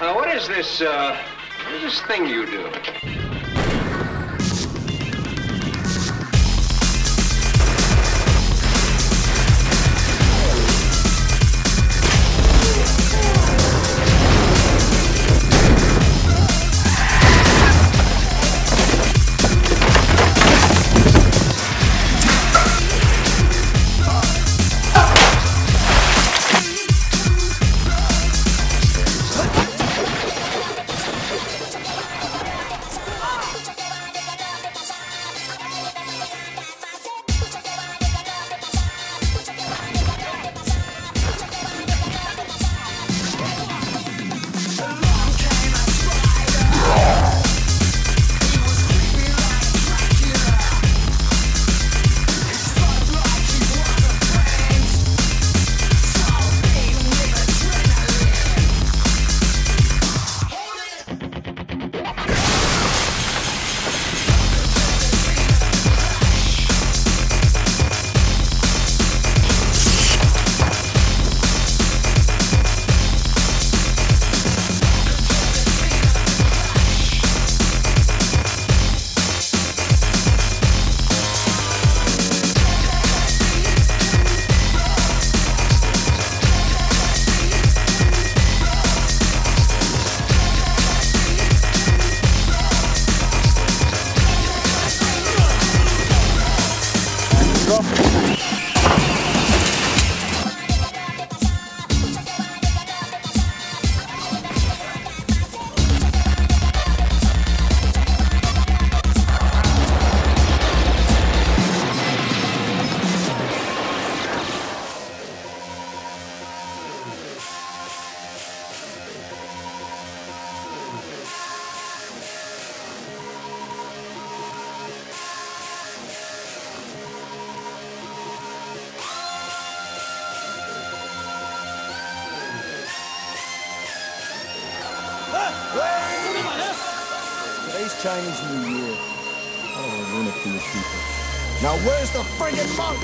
Uh, what is this, uh, what is this thing you do? Today's Chinese New Year. I don't want to ruin it for people. Now where's the friggin' monk?